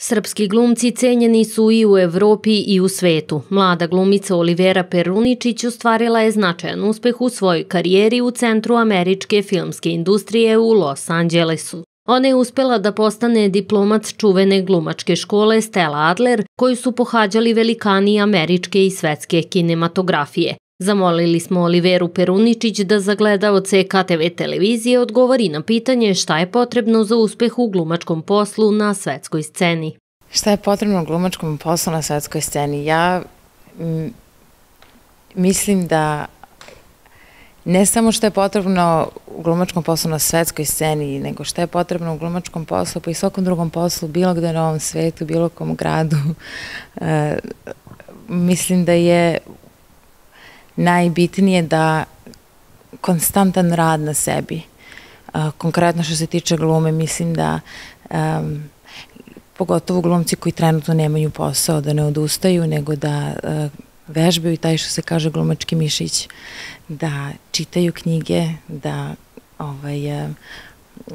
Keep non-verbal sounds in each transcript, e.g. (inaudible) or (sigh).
Srpski glumci cenjeni su i u Evropi i u svetu. Mlada glumica Olivera Peruničić ostvarila je značajan uspeh u svojoj karijeri u centru američke filmske industrije u Los Angelesu. Ona je uspela da postane diplomac čuvene glumačke škole Stella Adler, koju su pohađali velikani američke i svetske kinematografije. Zamolili smo Oliveru Peruničić da za gledaoce KTV televizije odgovori na pitanje šta je potrebno za uspeh u glumačkom poslu na svetskoj sceni. Šta je potrebno u glumačkom poslu na svetskoj sceni? Ja mislim da ne samo što je potrebno u glumačkom poslu na svetskoj sceni, nego što je potrebno u glumačkom poslu, pa i svakom drugom poslu, bilo gde na ovom svetu, bilo kom gradu. (laughs) E, mislim da je najbitnije da konstantan rad na sebi. Konkretno što se tiče glume, mislim da um, pogotovo glumci koji trenutno nemaju posao, da ne odustaju, nego da uh, vežbaju taj što se kaže glumački mišić, da čitaju knjige, da ovaj,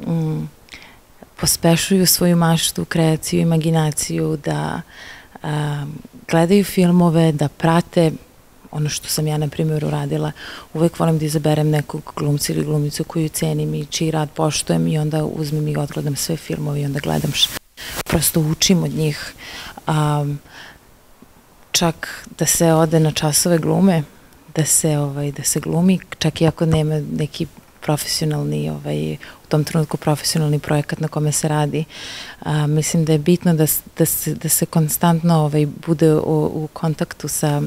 um, pospešuju svoju maštu, kreaciju, imaginaciju, da um, gledaju filmove, da prate ono što sam ja, na primjer, uradila, uvek volim da izaberem nekog glumca ili glumicu koju cenim i čiji rad poštujem i onda uzmem i odgledam sve filmove i onda gledam š... prosto učim od njih. Um, čak da se ode na časove glume, da se ovaj da se glumi čak i ako nema neki profesionalni ovaj u tom trenutku profesionalni projekat na kome se radi. A, mislim da je bitno da, da, se, da se konstantno ovaj bude u, u kontaktu sa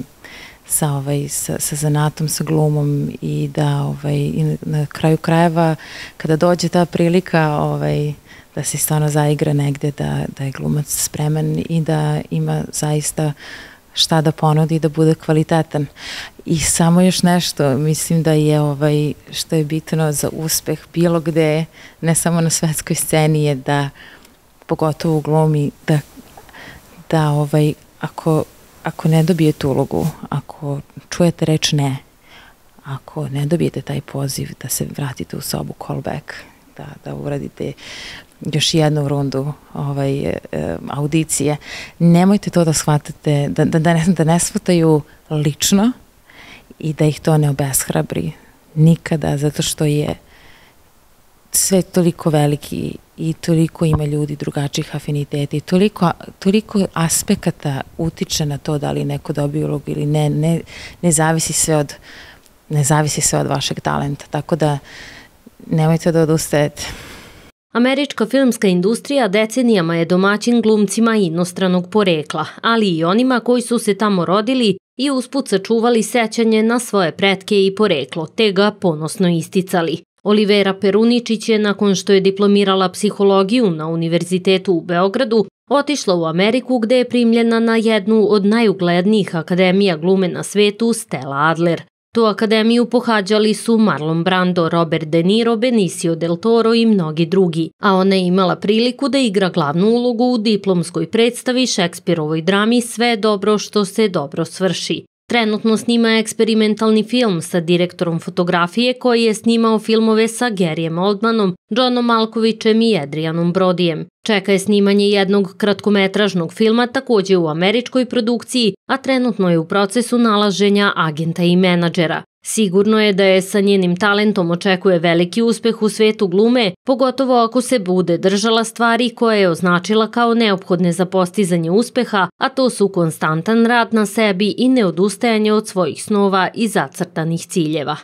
sa, ovaj, sa, sa zanatom, sa glumom i da ovaj, i na kraju krajeva kada dođe ta prilika ovaj, da se stvarno zaigra negde, da, da je glumac spreman i da ima zaista šta da ponudi da bude kvalitetan. I samo još nešto, mislim da je ovaj, što je bitno za uspeh bilo gde, ne samo na svetskoj sceni je da, pogotovo u glumi, da, da ovaj, ako ako ne dobijete ulogu, ako čujete reč ne, ako ne dobijete taj poziv da se vratite u sobu callback, da, da uradite još jednu rundu ovaj, e, audicije, nemojte to da shvatate, da, da, da, ne, da ne shvataju lično i da ih to ne obeshrabri nikada, zato što je sve toliko veliki i toliko ima ljudi drugačijih afiniteta i toliko, toliko aspekata utiče na to da li neko dobije ulogu ili ne, ne, ne zavisi sve od ne zavisi sve od vašeg talenta, tako da nemojte da odustajete. Američka filmska industrija decenijama je domaćin glumcima inostranog porekla, ali i onima koji su se tamo rodili i usput sačuvali sećanje na svoje pretke i poreklo, te ga ponosno isticali. Olivera Peruničić je nakon što je diplomirala psihologiju na Univerzitetu u Beogradu otišla u Ameriku gde je primljena na jednu od najuglednijih akademija glume na svetu Stella Adler. Tu akademiju pohađali su Marlon Brando, Robert De Niro, Benicio del Toro i mnogi drugi, a ona je imala priliku da igra glavnu ulogu u diplomskoj predstavi Šekspirovoj drami Sve dobro što se dobro svrši. Trenutno snima eksperimentalni film sa direktorom fotografije koji je snimao filmove sa Gerijem Oldmanom, Johnom Malkovićem i Adrianom Brodijem. Čeka je snimanje jednog kratkometražnog filma takođe u američkoj produkciji, a trenutno je u procesu nalaženja agenta i menadžera. Sigurno je da je sa njenim talentom očekuje veliki uspeh u svetu glume, pogotovo ako se bude držala stvari koje je označila kao neophodne za postizanje uspeha, a to su konstantan rad na sebi i neodustajanje od svojih snova i zacrtanih ciljeva.